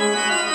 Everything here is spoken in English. Música